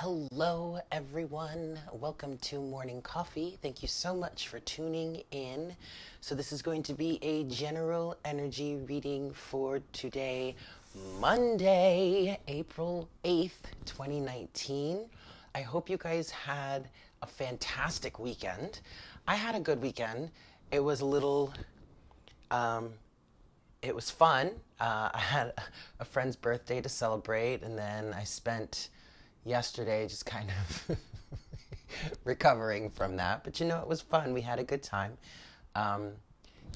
Hello, everyone. Welcome to Morning Coffee. Thank you so much for tuning in. So, this is going to be a general energy reading for today, Monday, April 8th, 2019. I hope you guys had a fantastic weekend. I had a good weekend. It was a little, um, it was fun. Uh, I had a friend's birthday to celebrate, and then I spent yesterday just kind of recovering from that. But you know, it was fun. We had a good time. Um,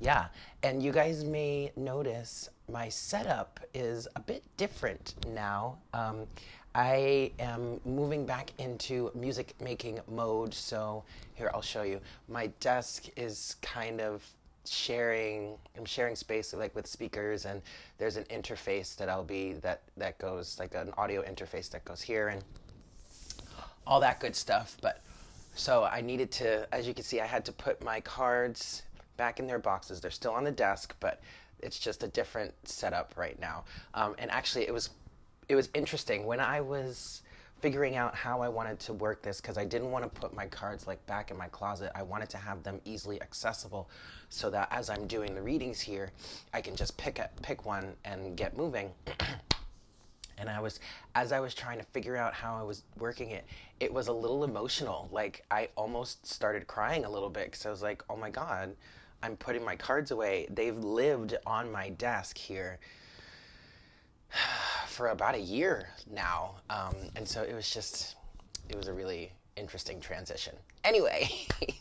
yeah, and you guys may notice my setup is a bit different now. Um, I am moving back into music making mode. So here, I'll show you. My desk is kind of sharing i'm sharing space like with speakers and there's an interface that i'll be that that goes like an audio interface that goes here and all that good stuff but so i needed to as you can see i had to put my cards back in their boxes they're still on the desk but it's just a different setup right now um, and actually it was it was interesting when i was figuring out how I wanted to work this because I didn't want to put my cards like back in my closet. I wanted to have them easily accessible so that as I'm doing the readings here, I can just pick a, pick one and get moving. and I was as I was trying to figure out how I was working it, it was a little emotional. Like I almost started crying a little bit because I was like, "Oh my god, I'm putting my cards away. They've lived on my desk here." for about a year now. Um, and so it was just, it was a really interesting transition. Anyway,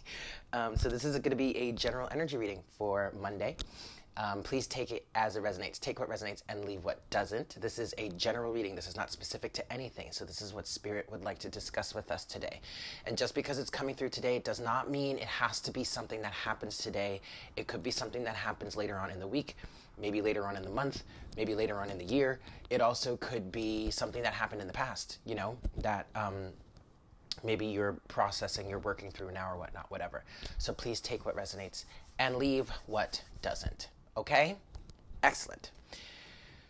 um, so this is going to be a general energy reading for Monday. Um, please take it as it resonates. Take what resonates and leave what doesn't. This is a general reading. This is not specific to anything. So, this is what Spirit would like to discuss with us today. And just because it's coming through today it does not mean it has to be something that happens today. It could be something that happens later on in the week maybe later on in the month, maybe later on in the year. It also could be something that happened in the past, you know, that um, maybe you're processing, you're working through now or whatnot, whatever. So please take what resonates and leave what doesn't. Okay? Excellent.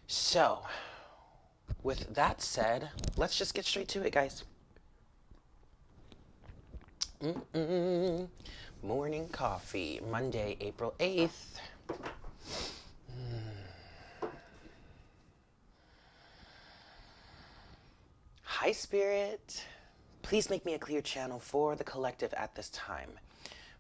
So, with that said, let's just get straight to it, guys. Mm-mm. Morning coffee, Monday, April 8th. Hmm. Hi, Spirit. Please make me a clear channel for the collective at this time.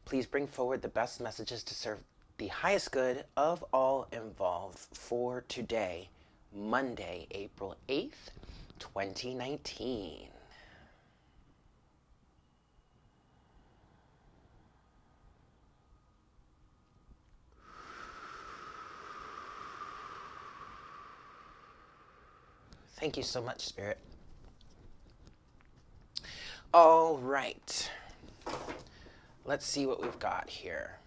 Please bring forward the best messages to serve the highest good of all involved for today, Monday, April 8th, 2019. Thank you so much, Spirit. All right. Let's see what we've got here.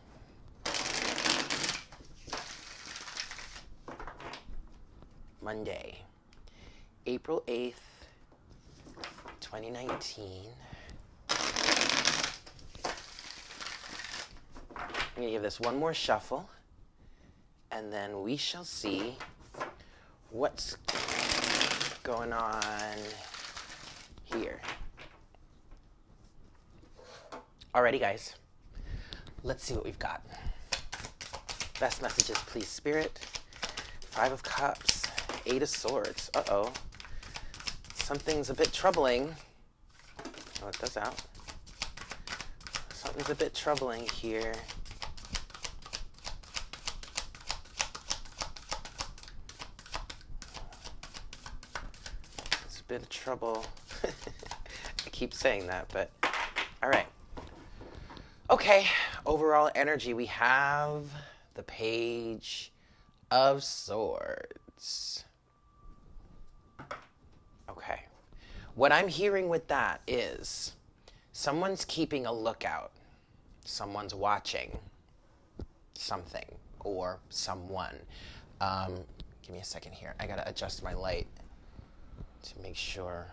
Monday, April 8th, 2019. I'm going to give this one more shuffle, and then we shall see what's going on here. Alrighty, guys. Let's see what we've got. Best messages, please, Spirit. Five of Cups. Eight of Swords. Uh oh. Something's a bit troubling. Oh, it does out. Something's a bit troubling here. It's a bit of trouble. I keep saying that, but all right. Okay, overall energy, we have the Page of Swords. Okay. What I'm hearing with that is someone's keeping a lookout, someone's watching something or someone. Um, give me a second here. I gotta adjust my light to make sure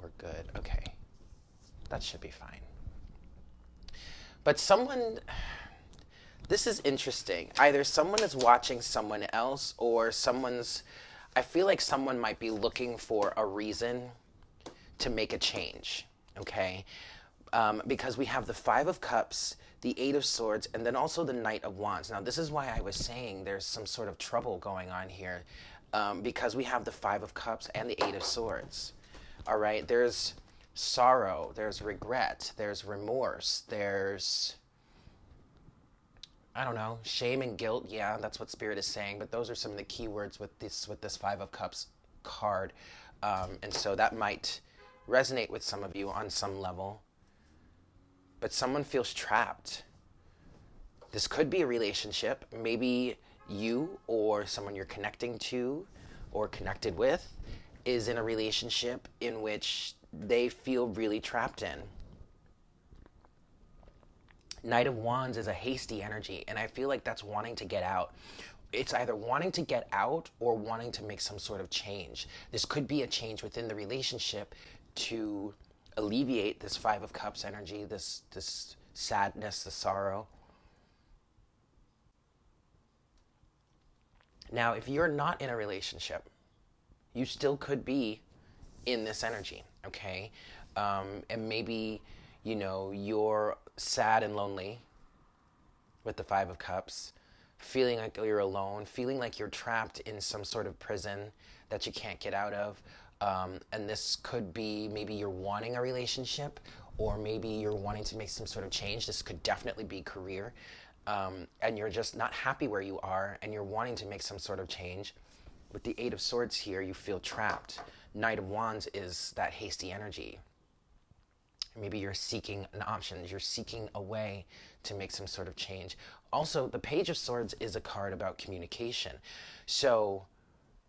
we're good. Okay. That should be fine. But someone, this is interesting. Either someone is watching someone else, or someone's, I feel like someone might be looking for a reason to make a change, okay? Um, because we have the Five of Cups, the Eight of Swords, and then also the Knight of Wands. Now, this is why I was saying there's some sort of trouble going on here, um, because we have the Five of Cups and the Eight of Swords. All right, there's sorrow, there's regret, there's remorse, there's I don't know, shame and guilt. Yeah, that's what spirit is saying. But those are some of the key words with this with this Five of Cups card, um, and so that might resonate with some of you on some level. But someone feels trapped. This could be a relationship. Maybe you or someone you're connecting to or connected with is in a relationship in which they feel really trapped in. Knight of Wands is a hasty energy, and I feel like that's wanting to get out. It's either wanting to get out or wanting to make some sort of change. This could be a change within the relationship to alleviate this Five of Cups energy, this this sadness, the sorrow. Now, if you're not in a relationship, you still could be in this energy, okay? Um, and maybe, you know, you're sad and lonely with the Five of Cups, feeling like you're alone, feeling like you're trapped in some sort of prison that you can't get out of. Um, and this could be maybe you're wanting a relationship, or maybe you're wanting to make some sort of change. This could definitely be career. Um, and you're just not happy where you are, and you're wanting to make some sort of change. With the Eight of Swords here, you feel trapped. Knight of Wands is that hasty energy. Maybe you're seeking an option, you're seeking a way to make some sort of change. Also, the Page of Swords is a card about communication. So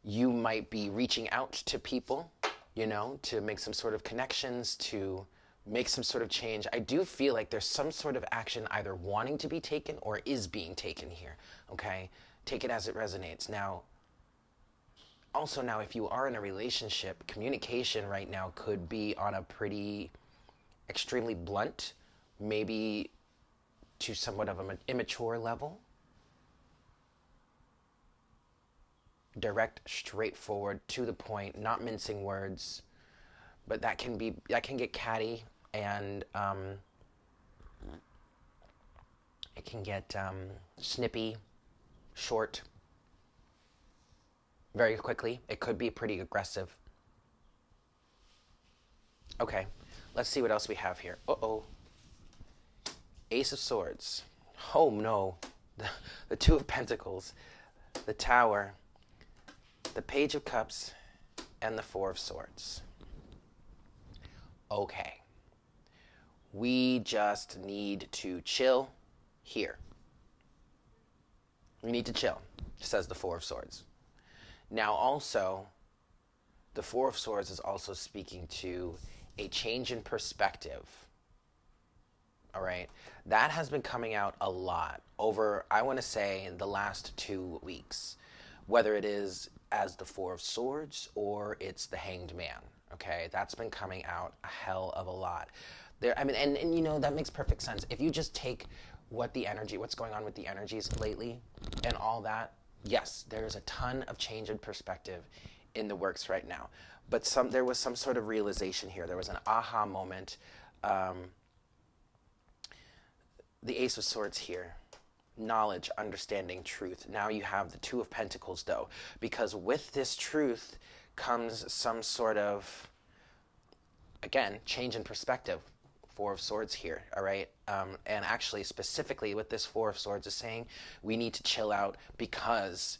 you might be reaching out to people, you know, to make some sort of connections, to make some sort of change. I do feel like there's some sort of action either wanting to be taken or is being taken here, okay? Take it as it resonates. Now, also now if you are in a relationship communication right now could be on a pretty extremely blunt, maybe to somewhat of an immature level. Direct, straightforward, to the point, not mincing words, but that can be that can get catty and um, it can get um, snippy, short, very quickly. It could be pretty aggressive. Okay. Let's see what else we have here. Uh oh. Ace of Swords. Oh no. The, the Two of Pentacles. The Tower. The Page of Cups. And the Four of Swords. Okay. We just need to chill here. We need to chill, says the Four of Swords. Now, also, the Four of Swords is also speaking to a change in perspective. All right. That has been coming out a lot over, I want to say, the last two weeks, whether it is as the Four of Swords or it's the Hanged Man. Okay. That's been coming out a hell of a lot. There, I mean, and, and you know, that makes perfect sense. If you just take what the energy, what's going on with the energies lately and all that, yes, there's a ton of change in perspective in the works right now but some there was some sort of realization here. There was an aha moment. Um, the Ace of Swords here. Knowledge, understanding, truth. Now you have the Two of Pentacles, though, because with this truth comes some sort of, again, change in perspective. Four of Swords here, all right? Um, and actually, specifically with this Four of Swords, is saying we need to chill out because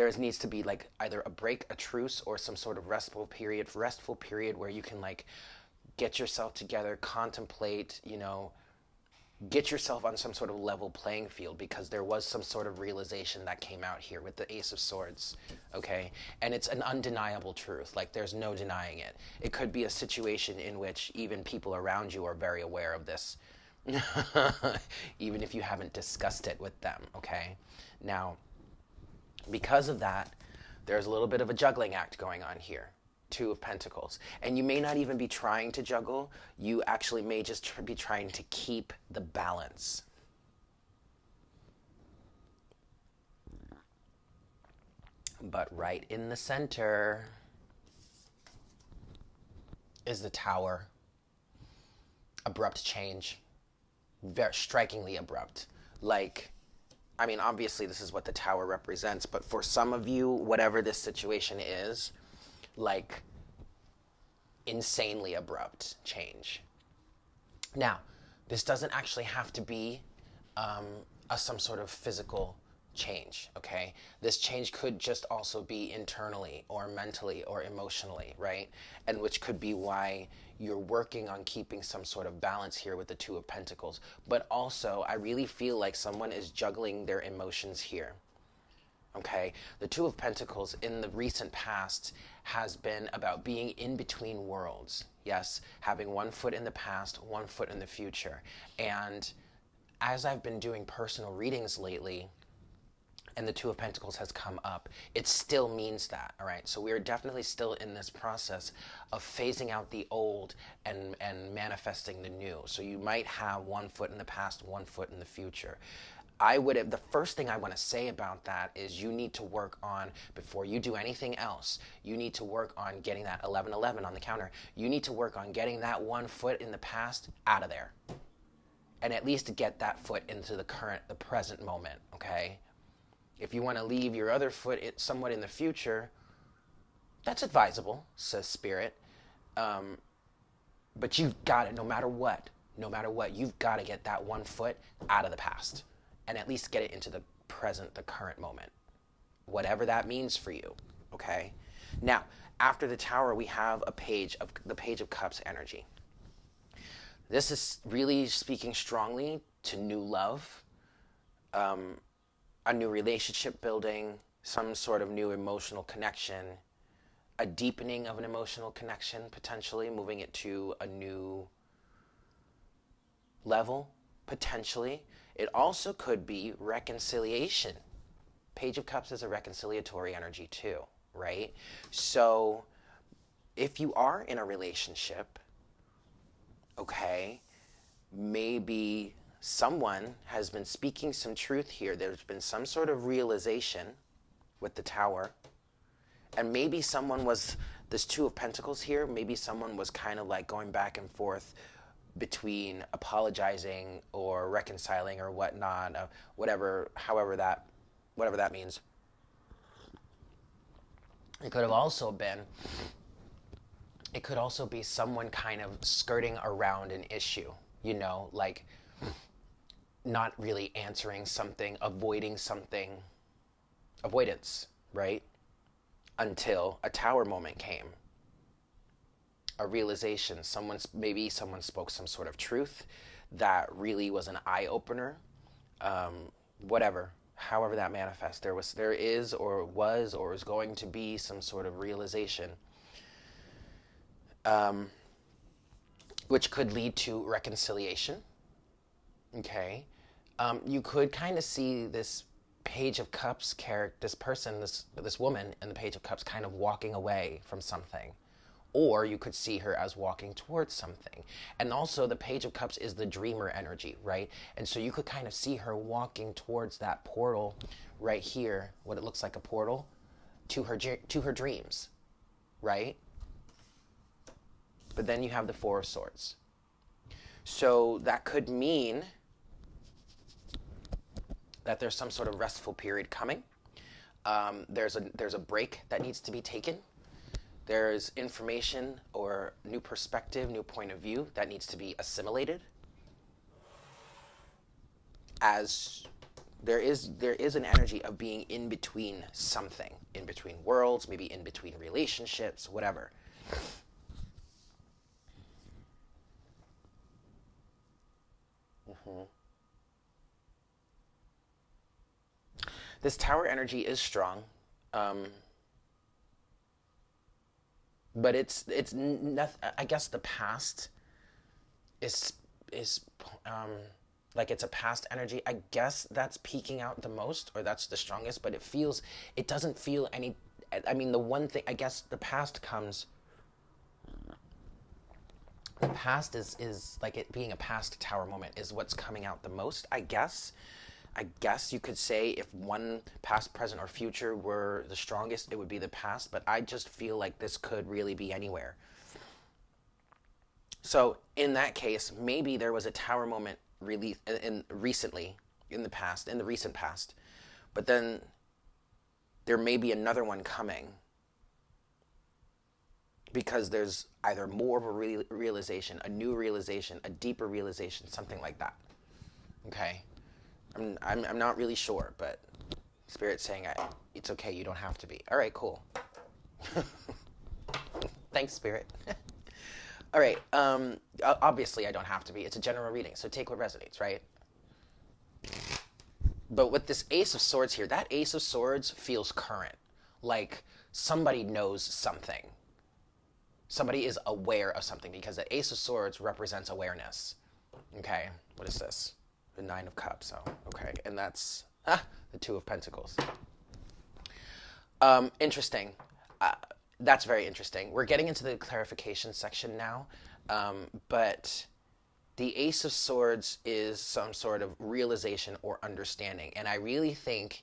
there needs to be like either a break, a truce, or some sort of restful period, restful period where you can like get yourself together, contemplate, you know, get yourself on some sort of level playing field because there was some sort of realization that came out here with the Ace of Swords, okay? And it's an undeniable truth. Like, there's no denying it. It could be a situation in which even people around you are very aware of this, even if you haven't discussed it with them, okay? Now, because of that, there's a little bit of a juggling act going on here. Two of Pentacles. And you may not even be trying to juggle, you actually may just tr- be trying to keep the balance. But right in the center is the tower. Abrupt change. Very strikingly abrupt. Like, I mean, obviously, this is what the tower represents, but for some of you, whatever this situation is, like, insanely abrupt change. Now, this doesn't actually have to be um, a, some sort of physical change, okay? This change could just also be internally or mentally or emotionally, right? And which could be why you're working on keeping some sort of balance here with the Two of Pentacles. But also, I really feel like someone is juggling their emotions here. Okay, the Two of Pentacles in the recent past has been about being in between worlds. Yes, having one foot in the past, one foot in the future. And as I've been doing personal readings lately, and the Two of Pentacles has come up, it still means that, all right? So we are definitely still in this process of phasing out the old and, and manifesting the new. So you might have one foot in the past, one foot in the future. I would have, the first thing I want to say about that is you need to work on, before you do anything else, you need to work on getting that 1111 on the counter. You need to work on getting that one foot in the past out of there. And at least get that foot into the current, the present moment, okay? If you want to leave your other foot somewhat in the future, that's advisable, says Spirit. Um, but you've got it no matter what. No matter what, you've got to get that one foot out of the past and at least get it into the present, the current moment. Whatever that means for you, okay? Now, after the tower, we have a page of the page of cups energy. This is really speaking strongly to new love, um, a new relationship building, some sort of new emotional connection, a deepening of an emotional connection, potentially moving it to a new level, potentially. It also could be reconciliation. Page of Cups is a reconciliatory energy too, right? So if you are in a relationship, okay, maybe someone has been speaking some truth here. There's been some sort of realization with the tower. And maybe someone was, this Two of Pentacles here, maybe someone was kind of like going back and forth between apologizing or reconciling or whatnot, uh, whatever, however that, whatever that means. It could have also been, it could also be someone kind of skirting around an issue, you know, like not really answering something, avoiding something, avoidance, right? Until a tower moment came. A realization, someone's maybe someone spoke some sort of truth that really was an eye opener. Um, whatever, however that manifests, there was, there is, or was, or is going to be some sort of realization, um, which could lead to reconciliation Okay. Um, you could kind of see this Page of Cups character, this person, this this woman in the Page of Cups, kind of walking away from something, or you could see her as walking towards something. And also, the Page of Cups is the dreamer energy, right? And so you could kind of see her walking towards that portal right here, what it looks like a portal, to her to her dreams, right? But then you have the Four of Swords. So that could mean that there's some sort of restful period coming. Um, there's a there's a break that needs to be taken. There's information or new perspective, new point of view that needs to be assimilated. As there is there is an energy of being in between something, in between worlds, maybe in between relationships, whatever. Mm-hmm. This tower energy is strong, um, but it's it's nothing. I guess the past is is um, like it's a past energy. I guess that's peaking out the most, or that's the strongest. But it feels it doesn't feel any. I mean, the one thing I guess the past comes. The past is is like it being a past tower moment is what's coming out the most. I guess I guess you could say if one past, present, or future were the strongest, it would be the past, but I just feel like this could really be anywhere. So in that case, maybe there was a tower moment release in, in recently in the past, in the recent past, but then there may be another one coming because there's either more of a real, realization, a new realization, a deeper realization, something like that. Okay, I'm I'm, I'm not really sure, but Spirit's saying I, it's okay. You don't have to be. All right, cool. Thanks, Spirit. All right. Um, obviously, I don't have to be. It's a general reading, so take what resonates, right? But with this Ace of Swords here, that Ace of Swords feels current. Like somebody knows something. Somebody is aware of something because the Ace of Swords represents awareness. Okay, what is this? The Nine of Cups. Oh, okay. And that's ah, the Two of Pentacles. Um, interesting. Uh, that's very interesting. We're getting into the clarification section now, um, but the Ace of Swords is some sort of realization or understanding. And I really think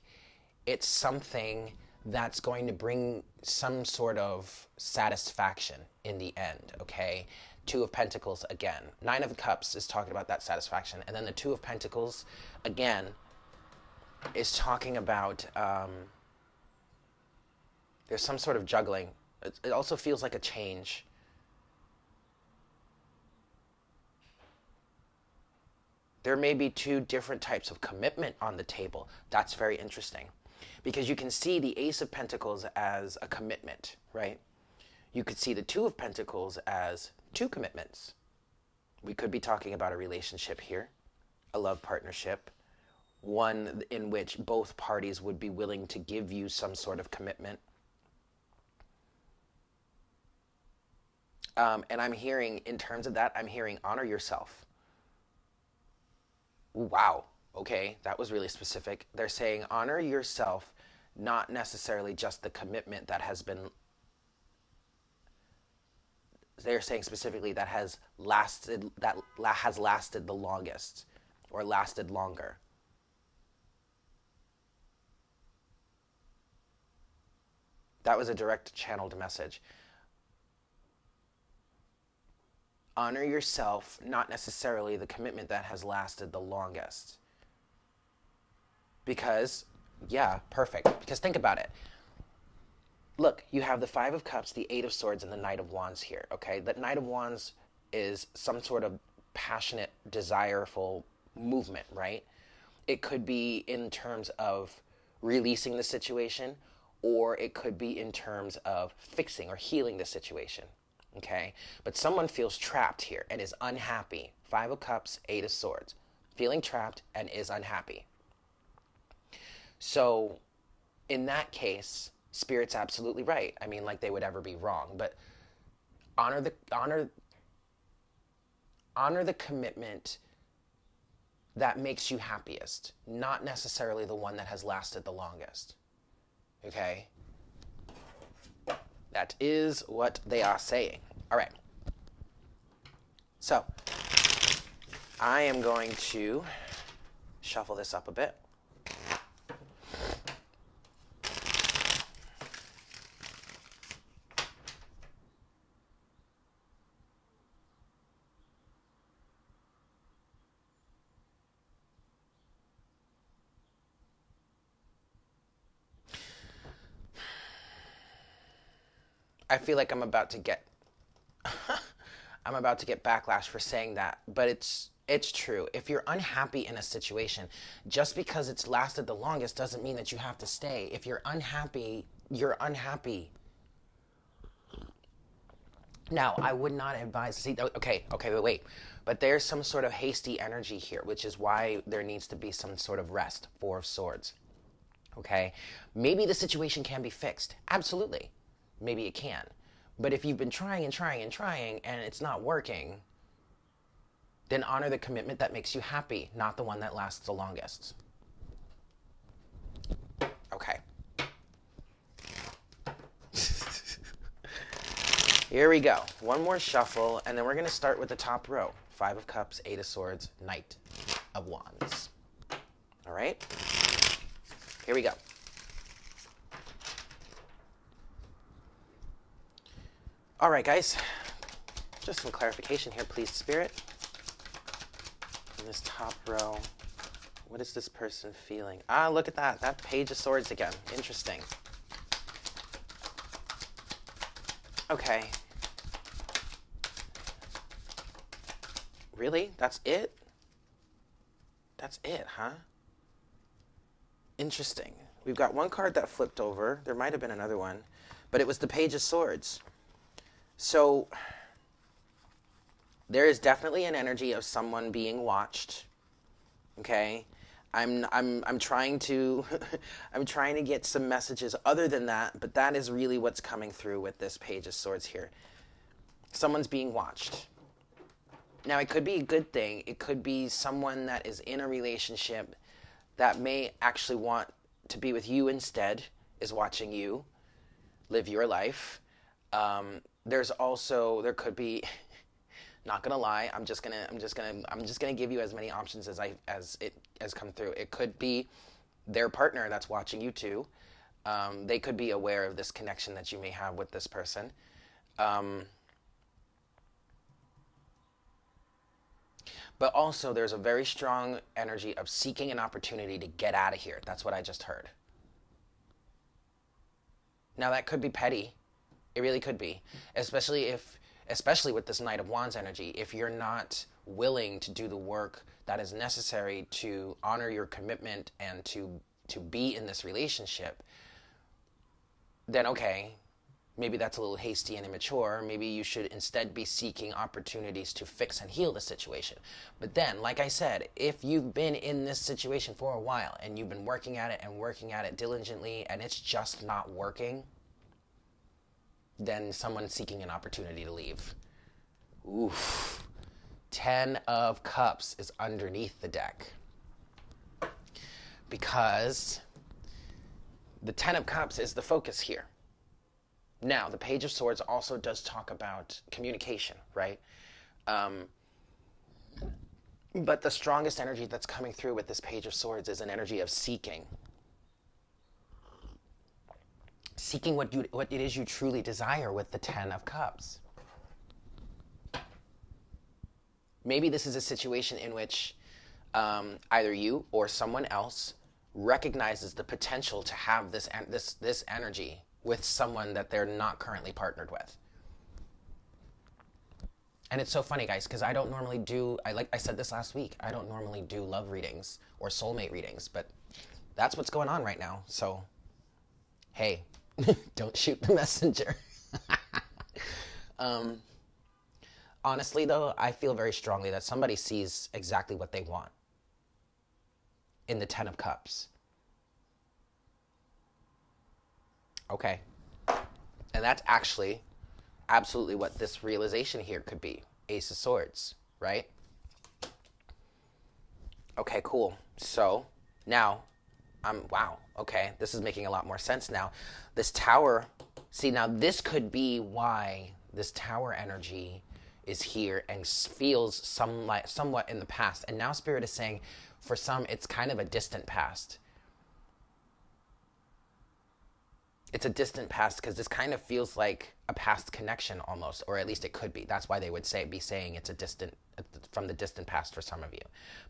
it's something that's going to bring some sort of satisfaction in the end, okay? Two of Pentacles again. Nine of Cups is talking about that satisfaction. And then the Two of Pentacles, again, is talking about um, there's some sort of juggling. It, it also feels like a change there may be two different types of commitment on the table. That's very interesting because you can see the Ace of Pentacles as a commitment, right? You could see the Two of Pentacles as two commitments. We could be talking about a relationship here, a love partnership, one in which both parties would be willing to give you some sort of commitment. Um, and I'm hearing, in terms of that, I'm hearing honor yourself wow, okay, that was really specific. They're saying honor yourself, not necessarily just the commitment that has been. They're saying specifically that has lasted that has lasted the longest, or lasted longer. That was a direct channeled message. honor yourself, not necessarily the commitment that has lasted the longest. Because, yeah, perfect. Because think about it. Look, you have the Five of Cups, the Eight of Swords, and the Knight of Wands here, okay? The Knight of Wands is some sort of passionate, desireful movement, right? It could be in terms of releasing the situation, or it could be in terms of fixing or healing the situation. Okay? But someone feels trapped here and is unhappy. Five of Cups, Eight of Swords. Feeling trapped and is unhappy. So, in that case, Spirit's absolutely right. I mean, like they would ever be wrong. But honor the honor honor the commitment that makes you happiest, not necessarily the one that has lasted the longest. Okay? That is what they are saying. All right. So, I am going to shuffle this up a bit. I feel like I'm about to get I'm about to get backlash for saying that, but it's it's true. If you're unhappy in a situation, just because it's lasted the longest doesn't mean that you have to stay. If you're unhappy, you're unhappy. Now, I would not advise. See, okay, okay, wait, wait. But there's some sort of hasty energy here, which is why there needs to be some sort of rest. Four of Swords. Okay? Maybe the situation can be fixed. Absolutely. Maybe it can. But if you've been trying and trying and trying and it's not working, then honor the commitment that makes you happy, not the one that lasts the longest. Okay. Here we go. One more shuffle, and then we're going to start with the top row Five of Cups, Eight of Swords, Knight of Wands. All right? Here we go. All right, guys. Just some clarification here, please, Spirit. In this top row, what is this person feeling? Ah, look at that. That Page of Swords again. Interesting. Okay. Really? That's it? That's it, huh? Interesting. We've got one card that flipped over. There might have been another one, but it was the Page of Swords. So there is definitely an energy of someone being watched. Okay? I'm I'm I'm trying to I'm trying to get some messages other than that, but that is really what's coming through with this page of swords here. Someone's being watched. Now it could be a good thing. It could be someone that is in a relationship that may actually want to be with you instead is watching you live your life. Um, there's also there could be not gonna lie i'm just gonna i'm just gonna i'm just gonna give you as many options as i as it has come through. It could be their partner that's watching you too. Um, they could be aware of this connection that you may have with this person. Um, but also there's a very strong energy of seeking an opportunity to get out of here. That's what i just heard. Now that could be petty it really could be especially if especially with this Knight of Wands energy, if you're not willing to do the work that is necessary to honor your commitment and to to be in this relationship, then okay, maybe that's a little hasty and immature. Maybe you should instead be seeking opportunities to fix and heal the situation. But then, like I said, if you've been in this situation for a while and you've been working at it and working at it diligently and it's just not working, than someone seeking an opportunity to leave. Oof. Ten of Cups is underneath the deck. Because the Ten of Cups is the focus here. Now, the Page of Swords also does talk about communication, right? Um, but the strongest energy that's coming through with this Page of Swords is an energy of seeking, seeking what you what it is you truly desire with the 10 of cups. Maybe this is a situation in which um, either you or someone else recognizes the potential to have this this this energy with someone that they're not currently partnered with. And it's so funny, guys, because I don't normally do. I like I said this last week. I don't normally do love readings or soulmate readings, but that's what's going on right now. So, hey, don't shoot the messenger. um, honestly, though, I feel very strongly that somebody sees exactly what they want in the Ten of Cups. Okay. And that's actually absolutely what this realization here could be Ace of Swords, right? Okay, cool. So now I'm wow, okay, this is making a lot more sense now. This tower, see now this could be why this tower energy is here and feels some like somewhat in the past. And now spirit is saying for some it's kind of a distant past. It's a distant past because this kind of feels like a past connection almost, or at least it could be. That's why they would say be saying it's a distant from the distant past for some of you.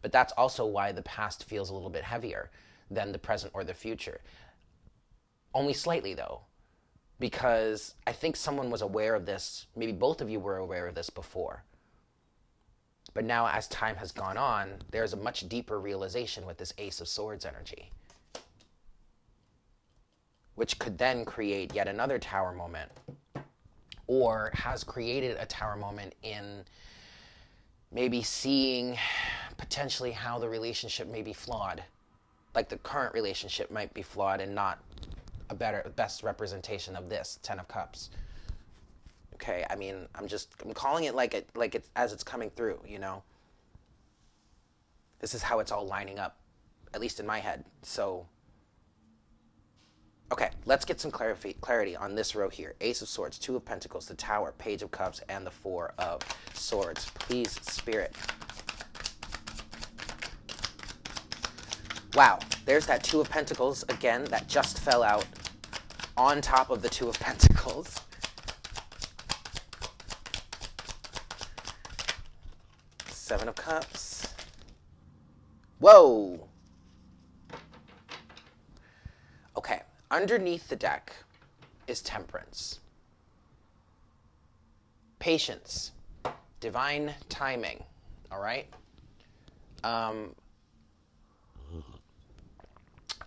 But that's also why the past feels a little bit heavier than the present or the future. Only slightly, though, because I think someone was aware of this. Maybe both of you were aware of this before. But now, as time has gone on, there's a much deeper realization with this Ace of Swords energy, which could then create yet another tower moment, or has created a tower moment in maybe seeing potentially how the relationship may be flawed like the current relationship might be flawed and not a better best representation of this 10 of cups. Okay i mean i'm just i'm calling it like it like it's as it's coming through you know? This is how it's all lining up at least in my head so. Okay let's get some clarity clarity on this row here. Ace of swords two of pentacles the tower page of cups and the four of swords. Please spirit Wow, there's that Two of Pentacles again that just fell out on top of the Two of Pentacles. Seven of Cups. Whoa! Okay, underneath the deck is Temperance. Patience. Divine timing. All right? Um,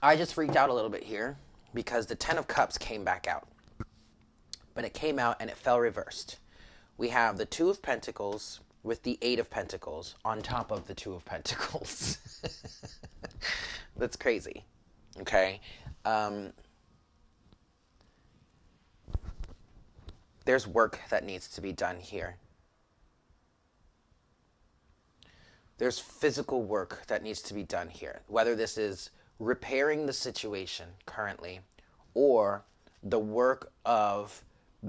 I just freaked out a little bit here because the Ten of Cups came back out. But it came out and it fell reversed. We have the Two of Pentacles with the Eight of Pentacles on top of the Two of Pentacles. That's crazy. Okay? Um, there's work that needs to be done here. There's physical work that needs to be done here, whether this is repairing the situation currently or the work of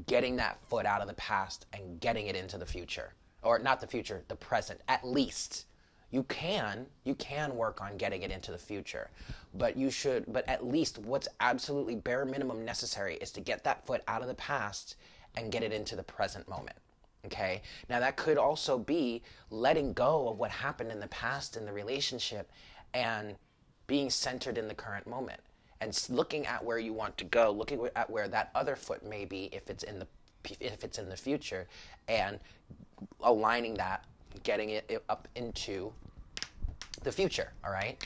getting that foot out of the past and getting it into the future or not the future the present at least. You can you can work on getting it into the future but you should but at least what's absolutely bare minimum necessary is to get that foot out of the past and get it into the present moment okay? Now that could also be letting go of what happened in the past in the relationship and being centered in the current moment and looking at where you want to go looking at where that other foot may be if it's in the if it's in the future and aligning that getting it up into the future all right?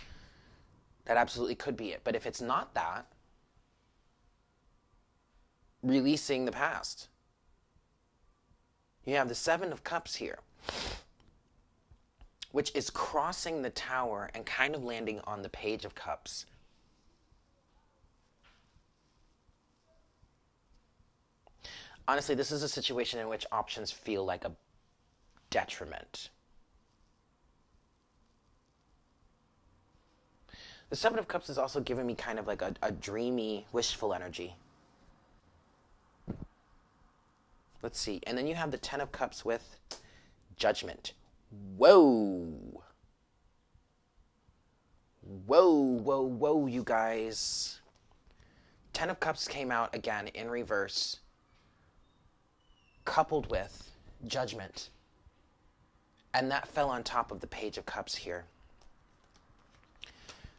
That absolutely could be it but if it's not that releasing the past. You have the seven of cups here which is crossing the tower and kind of landing on the page of cups honestly, this is a situation in which options feel like a detriment. The Seven of Cups is also giving me kind of like a, a dreamy, wishful energy. Let's see. And then you have the Ten of Cups with Judgment. Whoa. Whoa, whoa, whoa, you guys. Ten of Cups came out again in reverse coupled with judgment. And that fell on top of the Page of Cups here.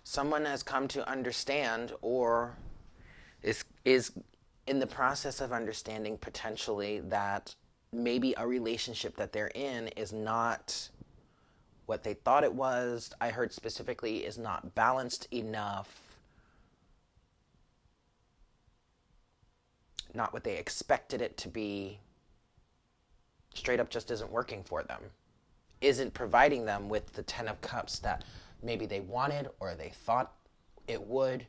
Someone has come to understand or is, is in the process of understanding potentially that maybe a relationship that they're in is not what they thought it was. I heard specifically is not balanced enough. Not what they expected it to be straight up just isn't working for them, isn't providing them with the Ten of Cups that maybe they wanted or they thought it would.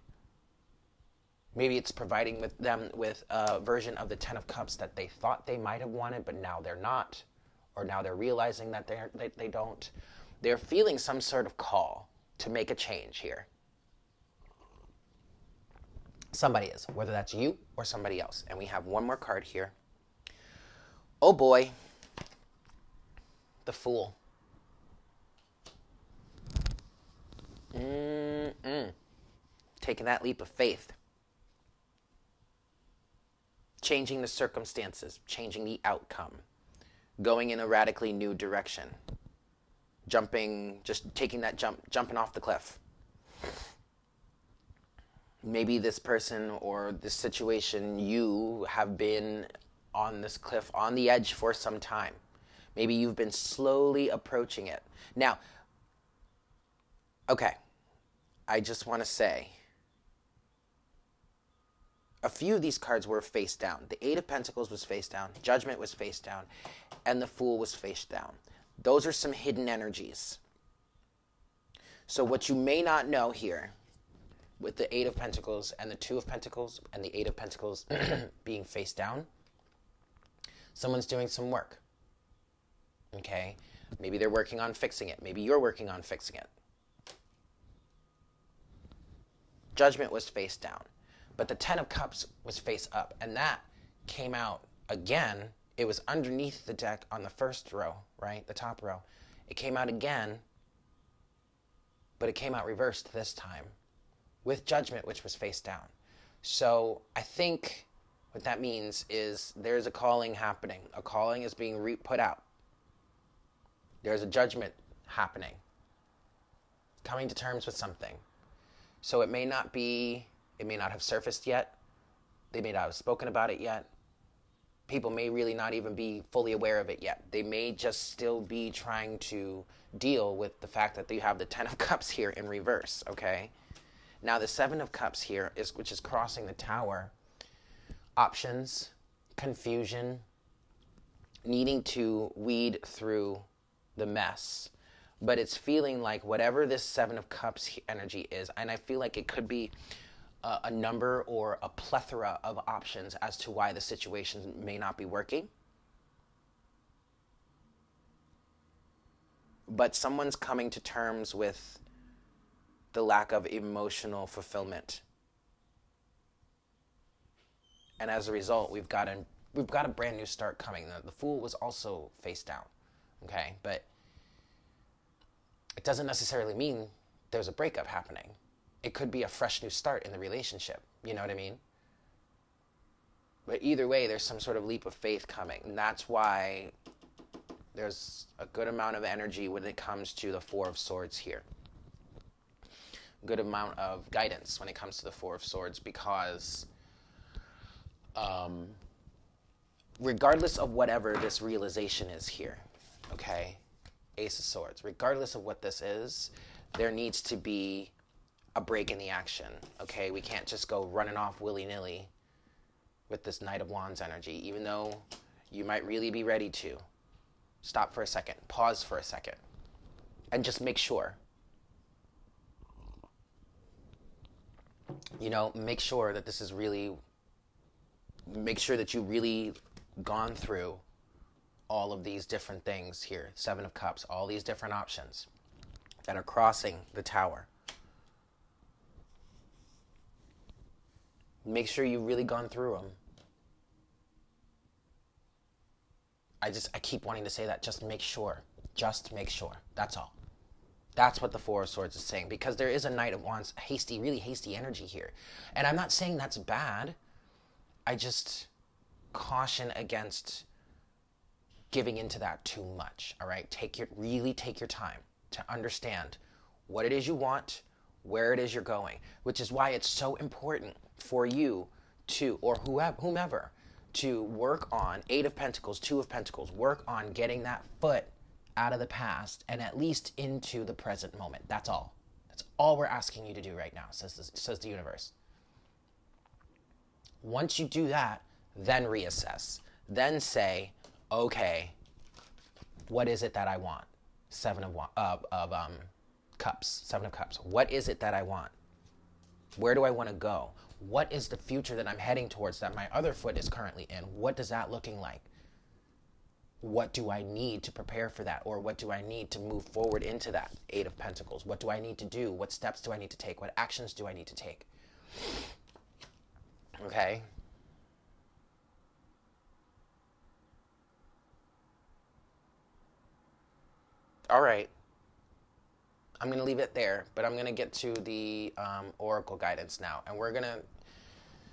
Maybe it's providing with them with a version of the Ten of Cups that they thought they might have wanted, but now they're not, or now they're realizing that they're, they, they don't. They're feeling some sort of call to make a change here. Somebody is, whether that's you or somebody else. And we have one more card here. Oh boy the fool. Mm-mm. Taking that leap of faith. Changing the circumstances, changing the outcome, going in a radically new direction, jumping, just taking that jump, jumping off the cliff. Maybe this person or this situation, you have been on this cliff, on the edge for some time Maybe you've been slowly approaching it. Now, okay, I just want to say a few of these cards were face down. The Eight of Pentacles was face down, Judgment was face down, and the Fool was face down. Those are some hidden energies. So, what you may not know here with the Eight of Pentacles and the Two of Pentacles and the Eight of Pentacles being face down, someone's doing some work. Okay? Maybe they're working on fixing it. Maybe you're working on fixing it. Judgment was face down, but the Ten of Cups was face up, and that came out again. It was underneath the deck on the first row, right? The top row. It came out again, but it came out reversed this time with Judgment, which was face down. So I think what that means is there's a calling happening. A calling is being re- put out. There's a judgment happening, coming to terms with something. So it may not be, it may not have surfaced yet. They may not have spoken about it yet. People may really not even be fully aware of it yet. They may just still be trying to deal with the fact that you have the 10 of cups here in reverse, okay? Now the 7 of cups here is which is crossing the tower. Options, confusion, needing to weed through the mess. But it's feeling like whatever this Seven of Cups energy is, and I feel like it could be a, a number or a plethora of options as to why the situation may not be working. But someone's coming to terms with the lack of emotional fulfillment. And as a result, we've got a we've got a brand new start coming. The, the fool was also face down. Okay? But it doesn't necessarily mean there's a breakup happening. It could be a fresh new start in the relationship. You know what I mean? But either way, there's some sort of leap of faith coming. And that's why there's a good amount of energy when it comes to the Four of Swords here. Good amount of guidance when it comes to the Four of Swords because um, regardless of whatever this realization is here, okay, Ace of Swords, regardless of what this is, there needs to be a break in the action, okay? We can't just go running off willy nilly with this Knight of Wands energy, even though you might really be ready to. Stop for a second, pause for a second, and just make sure. You know, make sure that this is really, make sure that you really gone through all of these different things here Seven of Cups, all these different options that are crossing the tower. Make sure you've really gone through them. I just, I keep wanting to say that. Just make sure. Just make sure. That's all. That's what the Four of Swords is saying because there is a Knight of Wands, hasty, really hasty energy here. And I'm not saying that's bad. I just, caution against giving into that too much. All right, take your really take your time to understand what it is you want, where it is you're going, which is why it's so important for you to or whomever to work on eight of pentacles, two of pentacles, work on getting that foot out of the past and at least into the present moment. That's all. That's all we're asking you to do right now, says the, says the universe. Once you do that, then reassess. Then say, okay, what is it that I want? Seven of, of, of um, cups, seven of cups. What is it that I want? Where do I want to go? What is the future that I'm heading towards that my other foot is currently in? What does that looking like? What do I need to prepare for that? Or what do I need to move forward into that? Eight of Pentacles. What do I need to do? What steps do I need to take? What actions do I need to take? Okay? All right. I'm going to leave it there, but I'm going to get to the um, oracle guidance now. And we're going to,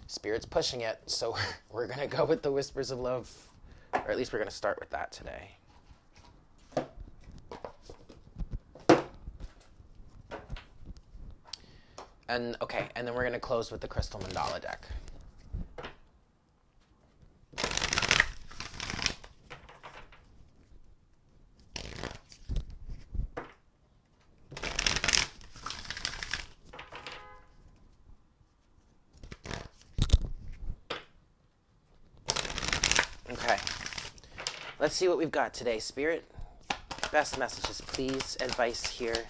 Spirit's pushing it, so we're going to go with the Whispers of Love, or at least we're going to start with that today. And okay, and then we're going to close with the Crystal Mandala deck. Let's see what we've got today, Spirit. Best messages, please. Advice here.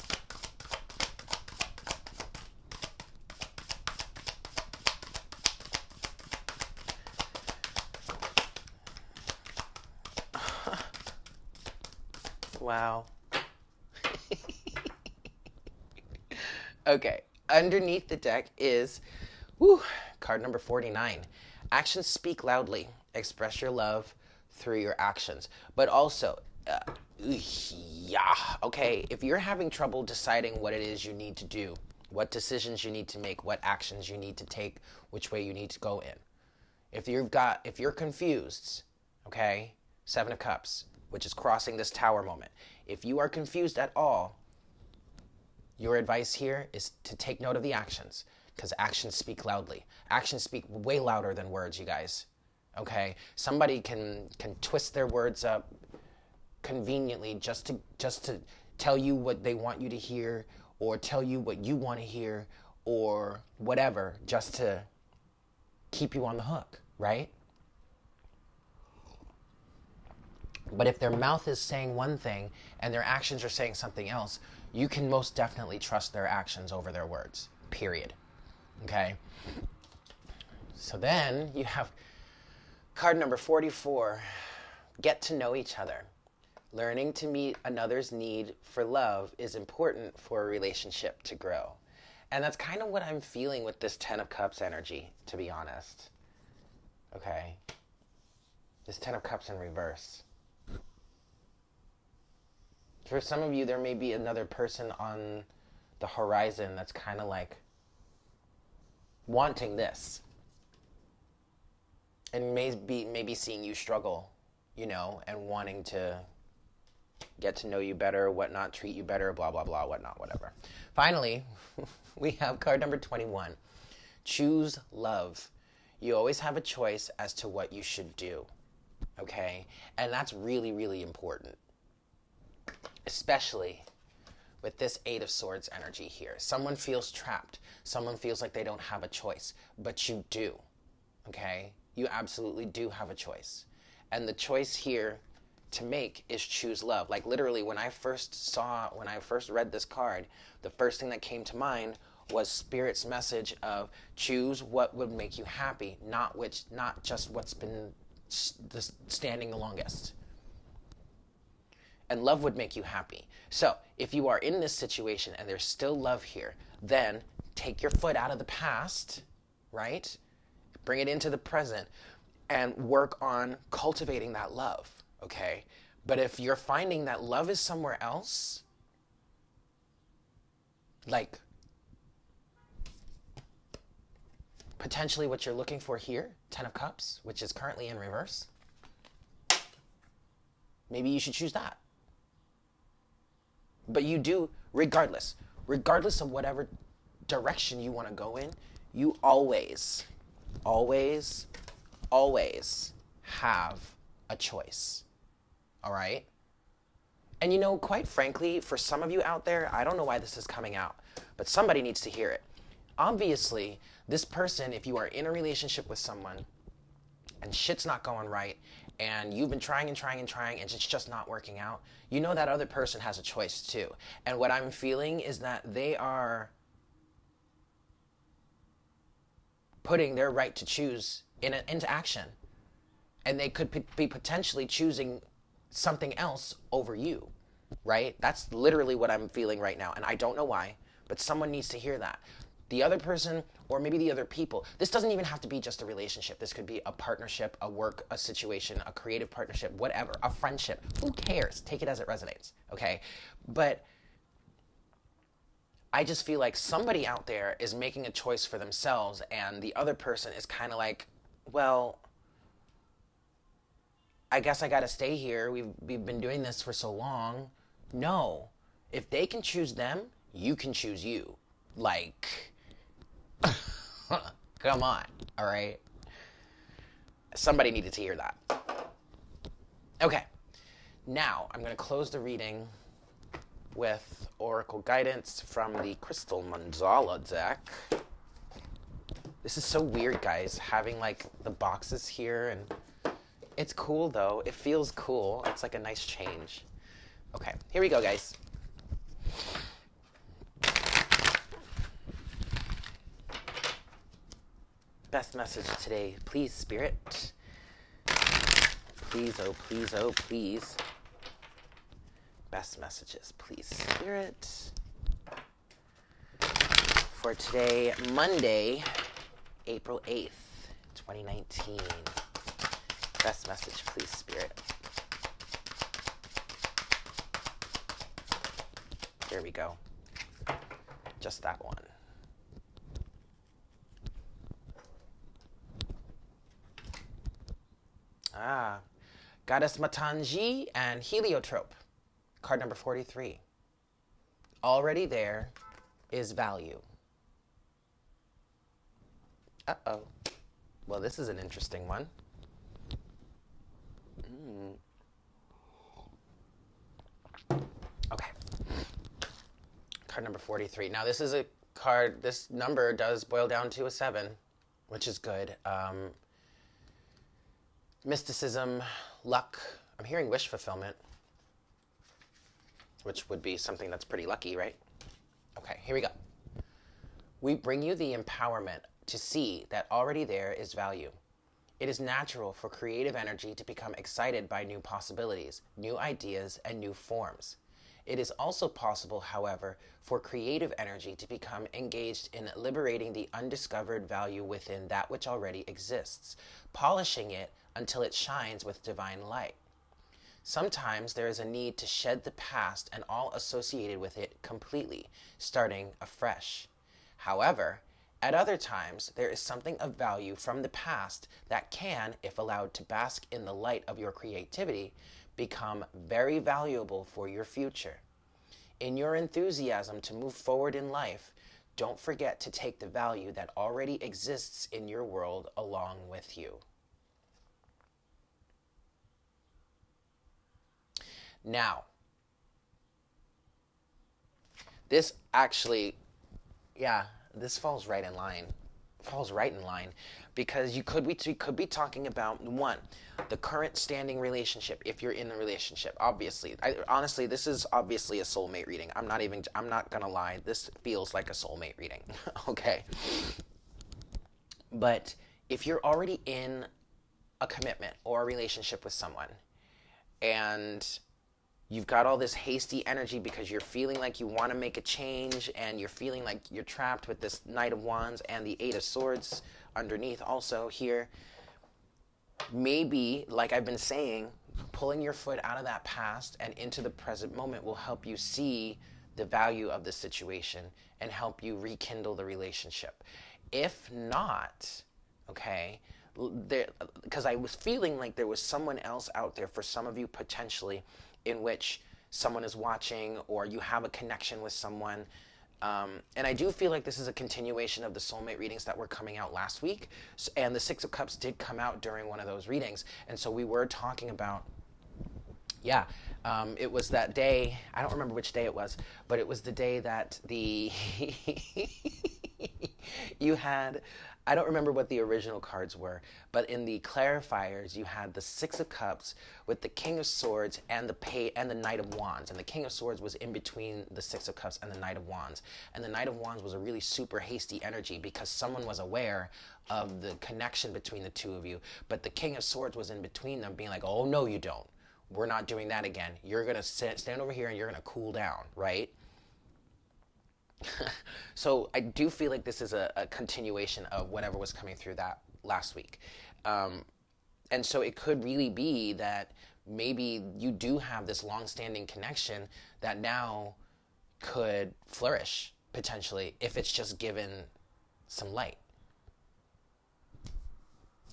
wow. okay, underneath the deck is whew, card number 49. Actions speak loudly. Express your love through your actions. But also, uh, yeah, okay, if you're having trouble deciding what it is you need to do, what decisions you need to make, what actions you need to take, which way you need to go in. If you've got if you're confused, okay? 7 of cups. which is crossing this tower moment. If you are confused at all, your advice here is to take note of the actions because actions speak loudly. Actions speak way louder than words, you guys. Okay? Somebody can can twist their words up conveniently just to just to tell you what they want you to hear or tell you what you want to hear or whatever just to keep you on the hook, right? But if their mouth is saying one thing and their actions are saying something else, you can most definitely trust their actions over their words. Period. Okay? So then you have card number 44 get to know each other. Learning to meet another's need for love is important for a relationship to grow. And that's kind of what I'm feeling with this 10 of Cups energy, to be honest. Okay? This 10 of Cups in reverse. For some of you, there may be another person on the horizon that's kind of like wanting this. And maybe maybe seeing you struggle, you know, and wanting to get to know you better, whatnot, treat you better, blah, blah, blah, whatnot, whatever. Finally, we have card number 21 choose love. You always have a choice as to what you should do, okay? And that's really, really important especially with this Eight of Swords energy here. Someone feels trapped. Someone feels like they don't have a choice, but you do. Okay? You absolutely do have a choice. And the choice here to make is choose love. Like literally when I first saw when I first read this card, the first thing that came to mind was spirit's message of choose what would make you happy, not which not just what's been standing the longest and love would make you happy. So, if you are in this situation and there's still love here, then take your foot out of the past, right? Bring it into the present and work on cultivating that love, okay? But if you're finding that love is somewhere else, like potentially what you're looking for here, 10 of Cups, which is currently in reverse, maybe you should choose that. But you do, regardless, regardless of whatever direction you want to go in, you always, always, always have a choice. All right? And you know, quite frankly, for some of you out there, I don't know why this is coming out, but somebody needs to hear it. Obviously, this person, if you are in a relationship with someone and shit's not going right and you've been trying and trying and trying and it's just not working out, you know that other person has a choice too. And what I'm feeling is that they are putting their right to choose in a, into action. And they could p- be potentially choosing something else over you, right? That's literally what I'm feeling right now. And I don't know why, but someone needs to hear that the other person or maybe the other people. This doesn't even have to be just a relationship. This could be a partnership, a work, a situation, a creative partnership, whatever, a friendship. Who cares? Take it as it resonates, okay? But I just feel like somebody out there is making a choice for themselves and the other person is kind of like, well, I guess I got to stay here. We've we've been doing this for so long. No. If they can choose them, you can choose you. Like Come on, all right? Somebody needed to hear that. Okay, now I'm to close the reading with Oracle guidance from the Crystal Mandala deck. This is so weird, guys, having like the boxes here and it's cool though. It feels cool. It's like a nice change. Okay, here we go, guys. best message today. Please, Spirit. Please, oh, please, oh, please. Best messages, please, Spirit. For today, Monday, April 8th, 2019. Best message, please, Spirit. There we go. Just that one. Ah, Goddess Matangi and Heliotrope. Card number 43. Already there is value. Uh oh. Well, this is an interesting one. Mm. Okay. Card number 43. Now, this is a card, this number does boil down to a seven, which is good. Um, mysticism, luck. I'm hearing wish fulfillment, which would be something that's pretty lucky, right? Okay, here we go. We bring you the empowerment to see that already there is value. It is natural for creative energy to become excited by new possibilities, new ideas, and new forms. It is also possible, however, for creative energy to become engaged in liberating the undiscovered value within that which already exists, polishing it until it shines with divine light. Sometimes there is a need to shed the past and all associated with it completely, starting afresh. However, at other times, there is something of value from the past that can, if allowed to bask in the light of your creativity, become very valuable for your future. In your enthusiasm to move forward in life, don't forget to take the value that already exists in your world along with you. Now, this actually, yeah, this falls right in line. Falls right in line because you could be could be talking about one, the current standing relationship if you're in a relationship. Obviously, I, honestly, this is obviously a soulmate reading. I'm not even I'm not gonna lie. This feels like a soulmate reading. okay, but if you're already in a commitment or a relationship with someone, and you've got all this hasty energy because you're feeling like you want to make a change and you're feeling like you're trapped with this Knight of Wands and the Eight of Swords underneath also here. Maybe, like I've been saying, pulling your foot out of that past and into the present moment will help you see the value of the situation and help you rekindle the relationship. If not, okay, because I was feeling like there was someone else out there for some of you potentially in which someone is watching or you have a connection with someone. Um, and I do feel like this is a continuation of the soulmate readings that were coming out last week. And the Six of Cups did come out during one of those readings. And so we were talking about, yeah, um, it was that day. I don't remember which day it was, but it was the day that the you had I don't remember what the original cards were, but in the clarifiers you had the Six of Cups with the King of Swords and the pay and the Knight of Wands, and the King of Swords was in between the Six of Cups and the Knight of Wands, and the Knight of Wands was a really super hasty energy because someone was aware of the connection between the two of you, but the King of Swords was in between them, being like, "Oh no, you don't. We're not doing that again. You're gonna sit, stand over here and you're gonna cool down, right?" so I do feel like this is a, a, continuation of whatever was coming through that last week. Um, and so it could really be that maybe you do have this long-standing connection that now could flourish potentially if it's just given some light.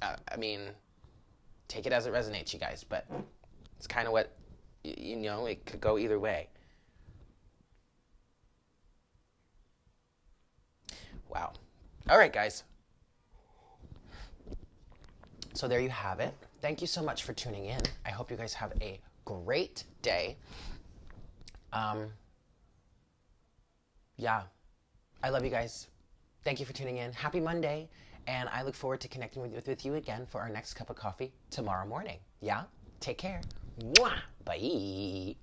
Uh, I mean, take it as it resonates, you guys, but it's kind of what, you know, it could go either way. Wow. All right, guys. So there you have it. Thank you so much for tuning in. I hope you guys have a great day. Um, yeah, I love you guys. Thank you for tuning in. Happy Monday. And I look forward to connecting with, with you again for our next cup of coffee tomorrow morning. Yeah? Take care. Mwah! Bye.